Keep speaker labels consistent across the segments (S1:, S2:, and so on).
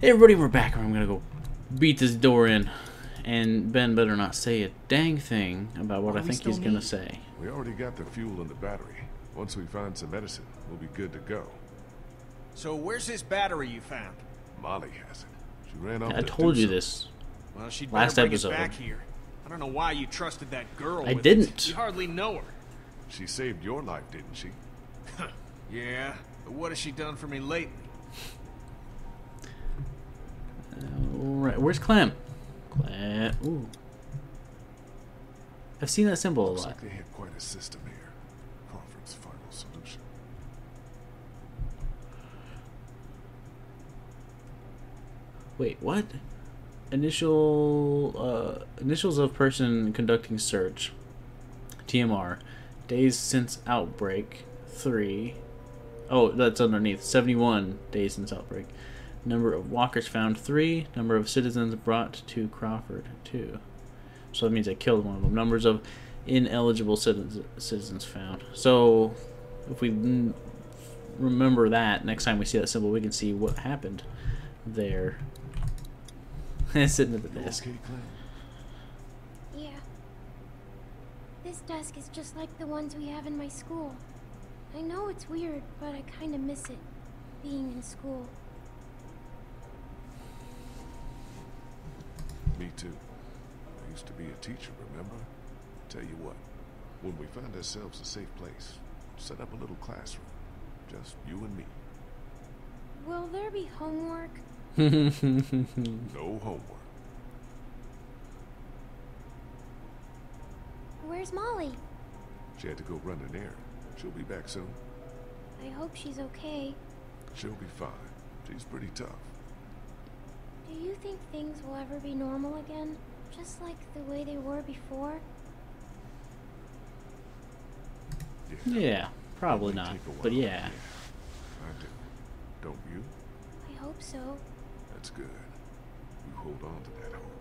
S1: Hey everybody, we're back. I'm gonna go beat this door in, and Ben better not say a dang thing about what,
S2: What
S1: I think he's
S2: still
S1: gonna say.
S3: We already got the fuel and the battery. Once we find some medicine, we'll be good to go.
S2: So where's this battery you found?
S3: Molly has it. She ran off
S1: I told
S3: do
S1: you
S3: something.
S1: this.
S2: Well, she'd
S1: Last
S2: better bring
S1: episode.
S2: it back here. I don't know why you trusted that girl.
S1: I
S2: with
S1: didn't.
S2: It. You hardly know her.
S3: She saved your life, didn't she?
S2: Yeah, but what has she done for me lately?
S1: Alright, where's Clem? Clem. Ooh. I've seen that symbol a
S3: Looks
S1: lot.
S3: like they had quite a system here. Crawford's final solution.
S1: Wait, what? Initial uh, initials of person conducting search. TMR. Days since outbreak. Three. Oh, that's underneath. Seventy-one days since outbreak. Number of walkers found three. Number of citizens brought to Crawford two. So that means I killed one of them. Numbers of ineligible citizens citizens found. So if we remember that next time we see that symbol, we can see what happened there. Sitting at the desk.
S4: Yeah. This desk is just like the ones we have in my school. I know it's weird, but I kind of miss it, being in school.
S3: Me too. I used to be a teacher, remember? Tell you what, when we find ourselves a safe place, set up a little classroom. Just you and me.
S4: Will there be homework?
S3: No homework.
S4: Where's Molly?
S3: She had to go run an errand. She'll be back soon.
S4: I hope she's okay.
S3: She'll be fine. She's pretty tough.
S4: Do you think things will ever be normal again? Just like the way they were before?
S1: yeah, probably not. But yeah.
S3: I do. Don't you?
S4: I hope so.
S3: That's good. You hold on to that hope.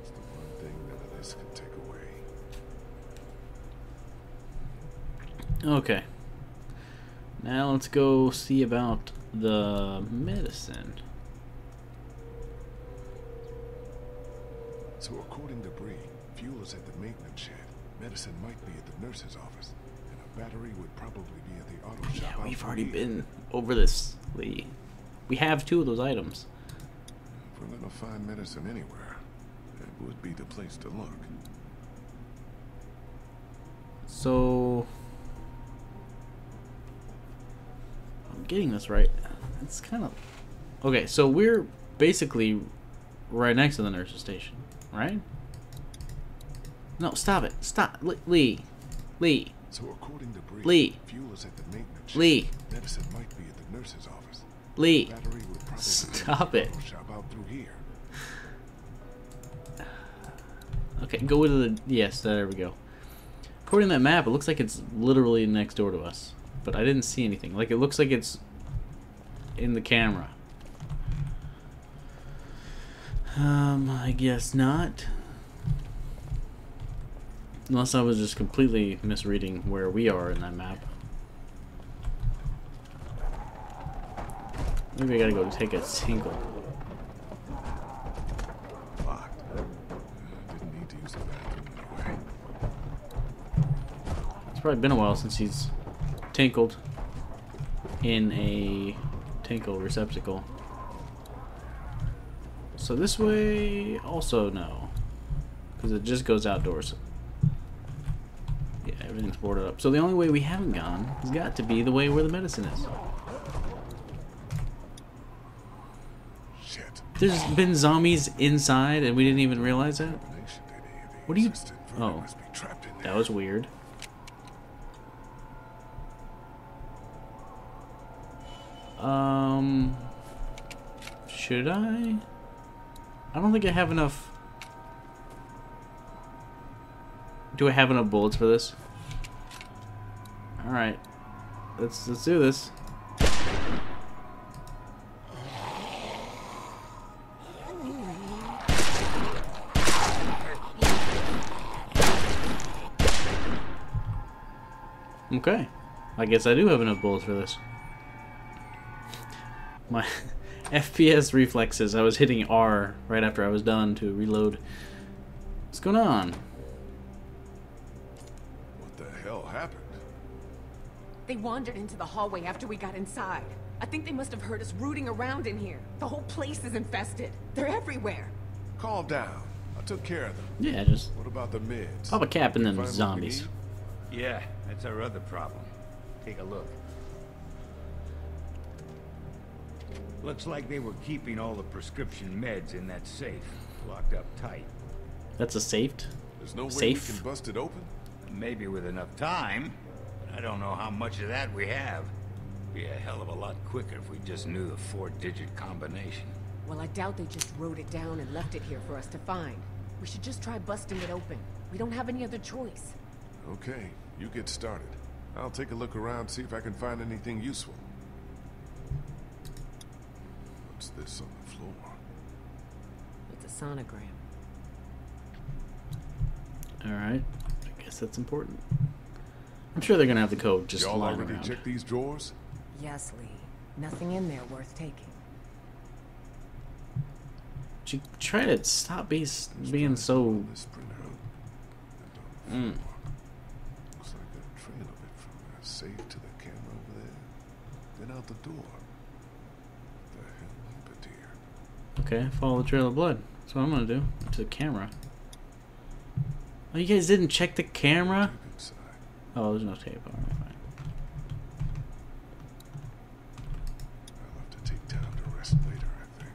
S3: It's the one thing none of this can take away.
S1: Okay. Now let's go see about the medicine.
S3: So according to Brie, fuel is at the maintenance shed. Medicine might be at the nurse's office. And a battery would probably be at the auto shop.
S1: Yeah, we've already been over this, Lee. We have two of those items.
S3: If we're gonna find medicine anywhere, that would be the place to look.
S1: So I'm getting this right. It's kind of okay. So we're basically right next to the nurse's station, right? No, stop it! Stop, Lee. Lee, Lee.
S3: So according to
S1: Lee.
S3: fuel is at the maintenance.
S1: Lee.
S3: Medicine might be at the nurse's office.
S1: Lee.
S3: Battery would probably
S1: Stop it.
S3: at the auto shop out through here.
S1: Okay, go to the yes. There we go. According to that map, it looks like it's literally next door to us, but I didn't see anything. Like it looks like it's in the camera. Um, I guess not. Unless I was just completely misreading where we are in that map. Maybe I gotta go take a tinkle.
S3: Locked. Didn't need to use the bathroom anyway.
S1: It's probably been a while since he's tinkled in a tinkle receptacle. So this way, also no. Because it just goes outdoors. Yeah, everything's boarded up. So the only way we haven't gone has got to be the way where the medicine is.
S3: Shit.
S1: There's been zombies inside and we didn't even realize that?
S3: Combination that any of the
S1: What do you- oh.
S3: must be trapped in there.
S1: That was weird. Um, should I? I don't think I have enough. Do I have enough bullets for this? All right, let's let's do this. Okay. I guess I do have enough bullets for this. My FPS reflexes. I was hitting R right after I was done to reload. What's going on?
S3: What the hell happened?
S5: They wandered into the hallway after we got inside. I think they must have heard us rooting around in here. The whole place is infested. They're everywhere.
S3: Calm down. I took care of them.
S1: Yeah, just
S3: What about the meds?
S1: pop a cap in
S3: Find
S1: them zombies.
S6: Yeah, that's our other problem. Take a look. Looks like they were keeping all the prescription meds in that safe, locked up tight.
S1: That's a safe.
S3: There's no way
S1: Safe?
S3: we can bust it open?
S6: Maybe with enough time. I don't know how much of that we have. Be a hell of a lot quicker if we just knew the four-digit combination.
S5: Well, I doubt they just wrote it down and left it here for us to find. We should just try busting it open. We don't have any other choice.
S3: Okay, you get started. I'll take a look around, see if I can find anything useful. What's this on the floor?
S5: It's a sonogram.
S1: Alright. I guess that's important. I'm sure they're gonna have the code just
S3: Y'all
S1: lying
S3: already
S1: around.
S3: checked these drawers?
S5: Yes, Lee. Nothing in there worth taking.
S1: She try to stop be, being
S3: try
S1: so.
S3: pull This printer out. And on the
S1: Mm.
S3: Looks like a trail of it from the safe to the camera over there. Then out the door. The hell happened here?
S1: Okay, follow the trail of blood. That's what I'm gonna do. To the camera. Oh, you guys didn't check the camera? Oh, there's no tape. Alright, fine.
S3: I'll have to take time to rest later, I think.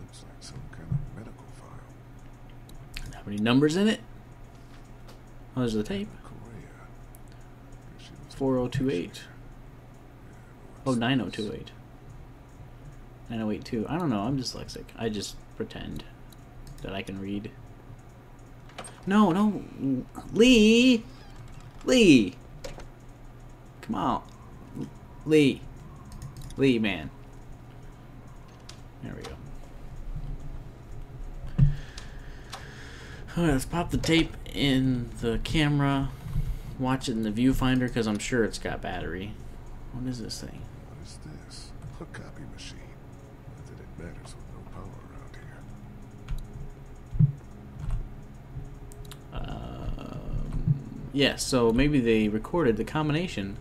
S3: Looks like some kind of medical file.
S1: How many numbers in it? Oh, there's the tape.
S3: Korea. Guess she was
S1: 4028. Oh, 9028. 9082. I don't know. I'm dyslexic. I just pretend that I can read. No, no. Lee! Lee! Come on. Lee. Lee, man. There we go. Alright, let's pop the tape in the camera. Watch it in the viewfinder because I'm sure it's got battery. What is this thing?
S3: What is this? A copy machine. Not that it matters with no power around here.
S1: Um, yeah, so maybe they recorded the combination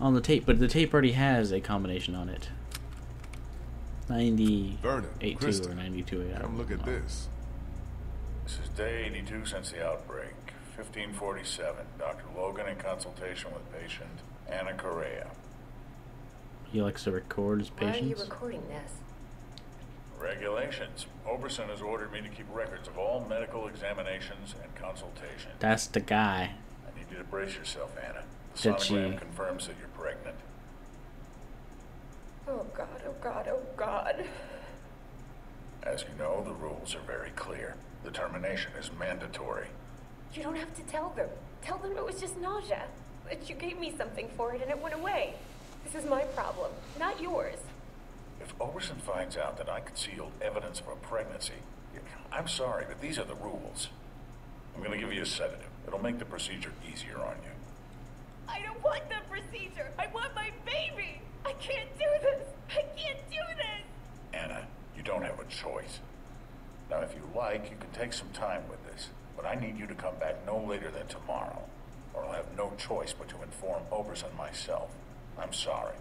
S1: on the tape, but the tape already has a combination on it. 98
S3: Vernon,
S1: 2
S3: Kristen,
S1: or 92 I
S3: Come look at
S1: know.
S3: this.
S7: This is day 82 since the outbreak. 1547. Dr. Logan in consultation with patient Anna Correa.
S1: He likes to record his
S8: Why are you recording this?
S7: Regulations. Oberson has ordered me to keep records of all medical examinations and consultation.
S1: That's the guy.
S7: I need you to brace yourself, Anna. The
S1: Did
S7: sonogram
S1: she-
S7: confirms that you're pregnant.
S8: Oh god, oh god, oh god.
S7: As you know, the rules are very clear. The termination is mandatory.
S8: You don't have to tell them. Tell them it was just nausea. That you gave me something for it and it went away. This is my problem, not yours.
S7: If Oberson finds out that I concealed evidence of a pregnancy, I'm sorry, but these are the rules. I'm going to give you a sedative. It'll make the procedure easier on you.
S8: I don't want the procedure. I want my baby. I can't do this. I can't do this.
S7: Anna, you don't have a choice. Now, if you like, you can take some time with this, but I need you to come back no later than tomorrow, or I'll have no choice but to inform Oberson myself. I'm sorry.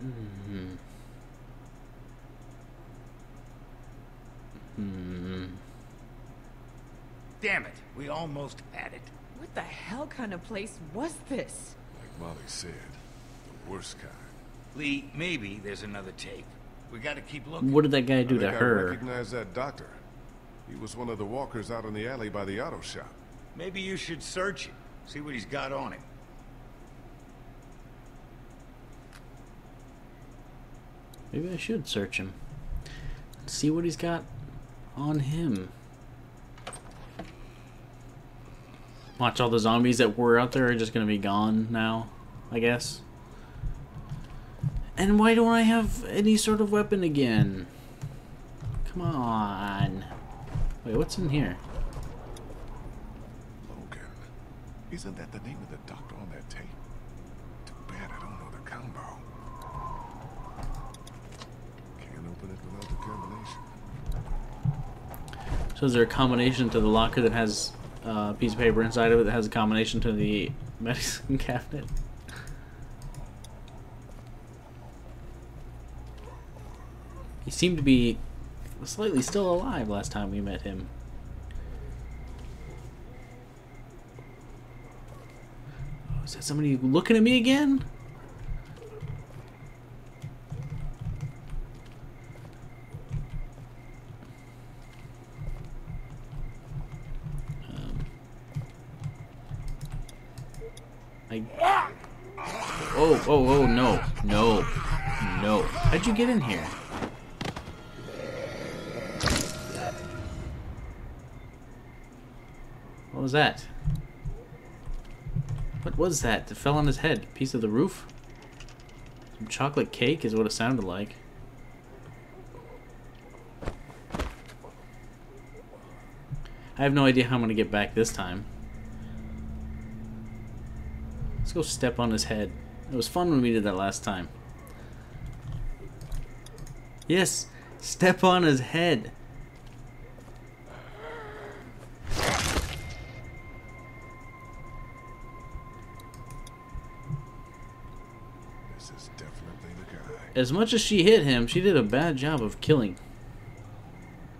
S7: Hmm.
S1: Hmm.
S6: Damn it, we almost had it.
S5: What the hell kind of place was this?
S3: Like Molly said, the worst kind.
S6: Lee, maybe there's another tape. We gotta keep looking.
S1: What did that guy do
S3: I
S1: to
S3: think I
S1: her?
S3: recognize that doctor. He was one of the walkers out in the alley by the auto shop.
S6: Maybe you should search it. See what he's got on him.
S1: Maybe I should search him. See what he's got on him. Watch all the zombies that were out there are just gonna be gone now, I guess. And why don't I have any sort of weapon again? Come on. Wait, what's in here?
S3: Logan. Isn't that the name of the doctor on that tape? Too bad I don't know the combo. Can't open it without the combination.
S1: So is there a combination to the locker that has uh, a piece of paper inside of it that has a combination to the medicine cabinet? He seemed to be slightly still alive last time we met him. Is that somebody looking at me again? Um, I. Oh, oh, oh, no. No. No. How'd you get in here? What was that? Was that that fell on his head? Piece of the roof? Some chocolate cake is what it sounded like. I have no idea how I'm gonna get back this time. Let's go step on his head. It was fun when we did that last time. Yes, step on his head. As much as she hit him, she did a bad job of killing.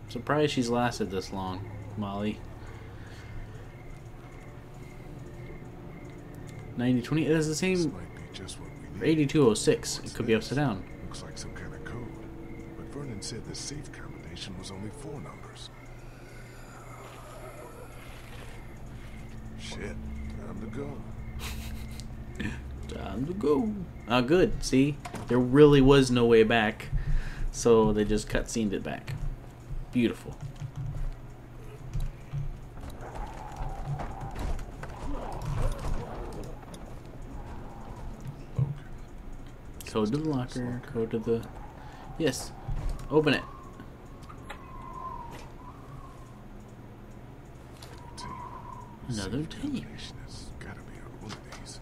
S1: Surprised she's lasted this long, Molly. 9020, it is the same
S3: might be just what we
S1: for
S3: need.
S1: 8206. It could be upside down.
S3: Looks like some kind of code. But Vernon said the safe combination was only four numbers. Shit. Time to go.
S1: Time to go. Ah, good. See? There really was no way back. So they just cutscened it back. Beautiful. Code to the locker. Code to the. Yes. Open it. Another tape.
S3: combination has gotta be on one of these.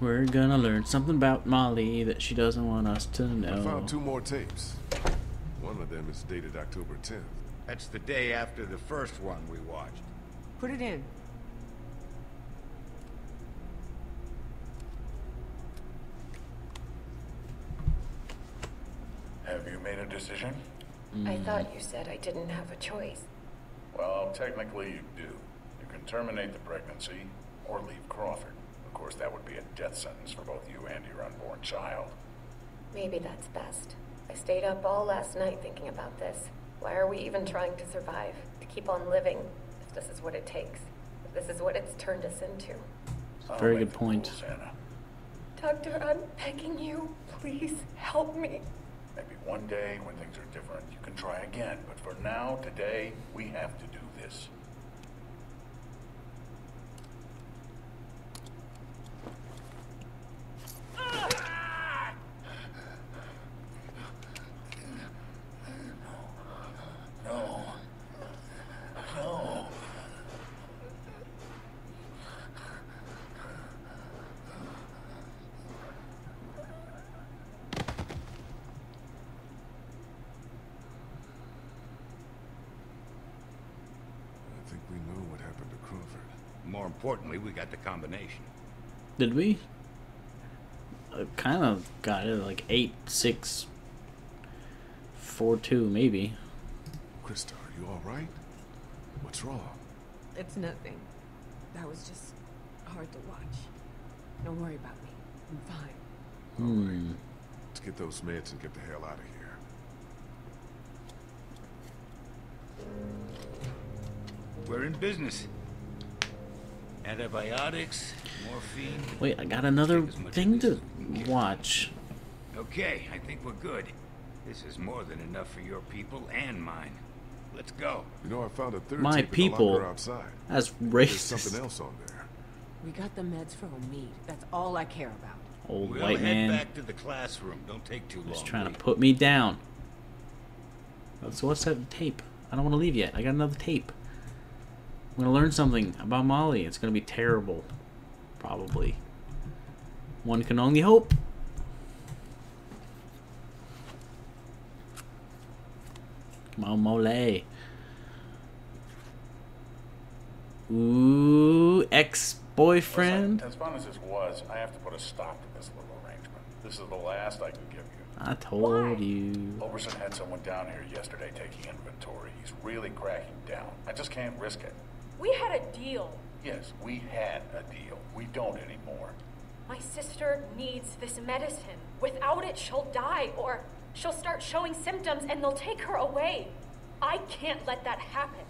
S1: We're gonna learn something about Molly that she doesn't want us to know.
S3: I
S1: know.
S3: found two more tapes. One of them is dated October 10th.
S6: That's the day after the first one we watched.
S5: Put it in.
S7: Have you made a decision?
S8: I thought you said I didn't have a choice.
S7: Well, technically you do. You can terminate the pregnancy or leave Crawford. Of course, that would be a death sentence for both you and your unborn child.
S8: Maybe that's best. I stayed up all last night thinking about this. Why are we even trying to survive? To keep on living, if this is what it takes. If this is what it's turned us into.
S7: I'll
S1: Very good point.
S7: rules, Anna.
S8: Doctor, I'm begging you. Please help me.
S7: Maybe one day when things are different, you can try again. But for now, today, we have to do this. No. No.
S3: I think we know what happened to Crawford.
S6: More importantly, we got the combination.
S1: Did we? I kind of got it like 8, 6, 4, 2, maybe.
S3: Krista, are you alright? What's wrong?
S5: It's nothing. That was just hard to watch. Don't worry about me. I'm fine.
S1: Hmm.
S3: Let's get those meds and get the hell out of here.
S6: We're in business. Antibiotics, morphine.
S1: Wait, I got another
S6: Take as much
S1: thing to
S6: as we can get.
S1: watch.
S6: Okay, I think we're good. This is more than enough for your people and mine. Let's go.
S3: You know, I found a third
S1: My
S3: tape in the
S1: people.
S3: locker outside.
S1: That's
S3: There's
S1: racist.
S3: something else on there.
S5: We got the meds for Omid. That's all I care about.
S1: Old
S6: We'll
S1: white
S6: head
S1: man.
S6: back to the classroom. Don't take too long.
S1: Just trying to put me down. So what's that tape? I don't want to leave yet. I got another tape. I'm gonna learn something about Molly. It's gonna be terrible. Probably. One can only hope. Come on, Molly. Ooh, ex-boyfriend.
S7: As fun as this was, I have to put a stop to this little arrangement. This is the last I can give you.
S1: I told you.
S7: Oberson had someone down here yesterday taking inventory. He's really cracking down. I just can't risk it.
S8: We had a deal.
S7: Yes, we had a deal. We don't anymore.
S8: My sister needs this medicine. Without it, she'll die, or she'll start showing symptoms and they'll take her away. I can't let that happen.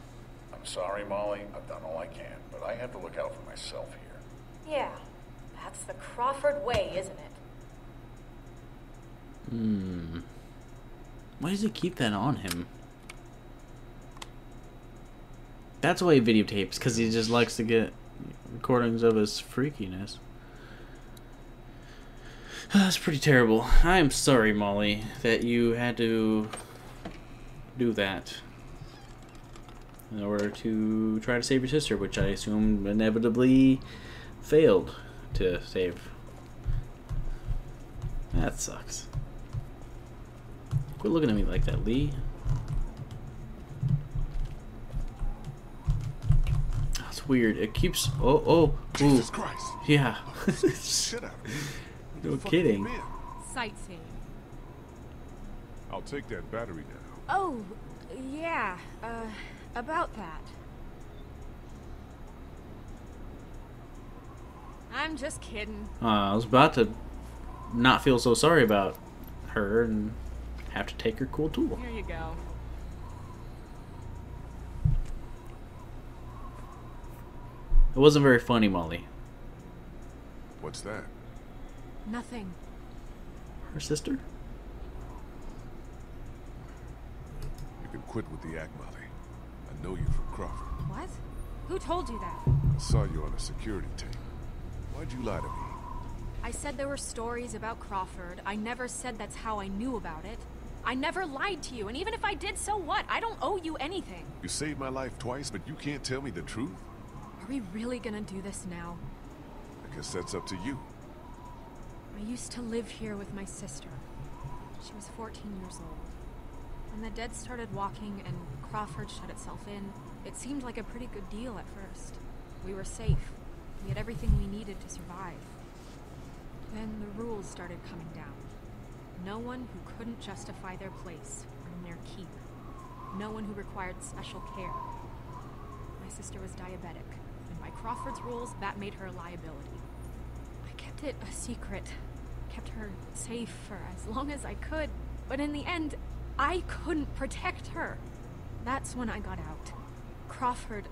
S7: I'm sorry, Molly. I've done all I can, but I have to look out for myself here.
S8: Yeah, that's the Crawford way, isn't it?
S1: Hmm. Why does he keep that on him? That's why he videotapes, because he just likes to get recordings of his freakiness. That's pretty terrible. I am sorry, Molly, that you had to do that in order to try to save your sister, which I assume inevitably failed to save. That sucks. Quit looking at me like that, Lee. That's weird. It keeps. Oh, oh, ooh.
S3: Jesus Christ.
S1: Yeah.
S3: Shit out of me.
S1: No kidding.
S5: Sightseeing.
S3: I'll take that battery now.
S5: Oh, yeah. Uh, about that. I'm just kidding.
S1: Uh, I was about to not feel so sorry about her and have to take her cool tool.
S5: Here you go.
S1: It wasn't very funny, Molly.
S3: What's that?
S5: Nothing.
S1: Her sister?
S3: You can quit with the act, Molly. I know you from Crawford.
S5: What? Who told you that?
S3: I saw you on a security tape. Why'd you lie to me?
S5: I said there were stories about Crawford. I never said that's how I knew about it. I never lied to you, and even if I did, so what? I don't owe you anything.
S3: You saved my life twice, but you can't tell me the truth?
S5: Are we really gonna do this now?
S3: I guess that's up to you.
S5: I used to live here with my sister. She was 14 years old. When the dead started walking and Crawford shut itself in, it seemed like a pretty good deal at first. We were safe. We had everything we needed to survive. Then the rules started coming down. No one who couldn't justify their place earned their keep. No one who required special care. My sister was diabetic, Crawford's rules, that made her a liability. I kept it a secret, kept her safe for as long as I could, but in the end, I couldn't protect her. That's when I got out. Crawford,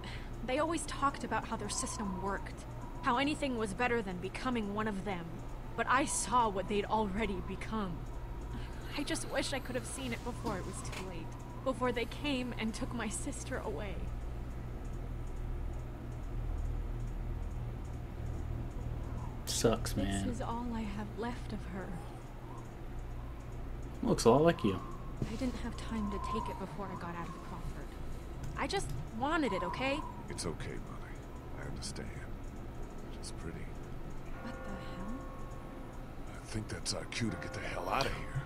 S5: they always talked about how their system worked, how anything was better than becoming one of them. But I saw what they'd already become. I just wish I could have seen it before it was too late, before they came and took my sister away.
S1: Sucks,
S5: This is all I have left of her.
S1: Looks a lot like you.
S5: I didn't have time to take it before I got out of Crawford. I just wanted it, okay?
S3: It's okay, Molly. I understand. She's pretty.
S5: What the hell?
S3: I think that's our cue to get the hell out of here.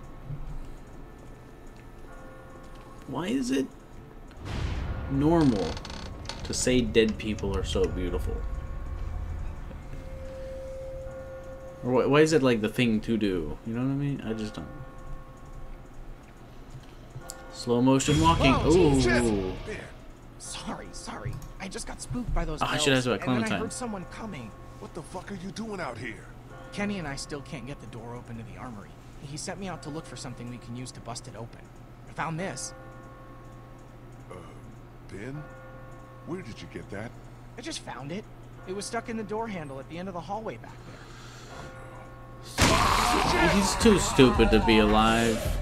S1: Why is it normal to say dead people are so beautiful? Or why, why is it like the thing to do? You know what I mean? I just don't. Slow motion walking.
S9: Whoa,
S1: Ooh.
S3: There.
S9: Sorry, sorry. I just got spooked by those
S1: Oh, I should ask about
S9: and then I
S1: Clementine.
S9: heard someone coming.
S3: What the fuck are you doing out here?
S9: Kenny and I still can't get the door open to the armory. He sent me out to look for something we can use to bust it open. I found this.
S3: Uh, Ben? Where did you get that?
S9: I just found it. It was stuck in the door handle at the end of the hallway back there.
S1: He's too stupid to be alive.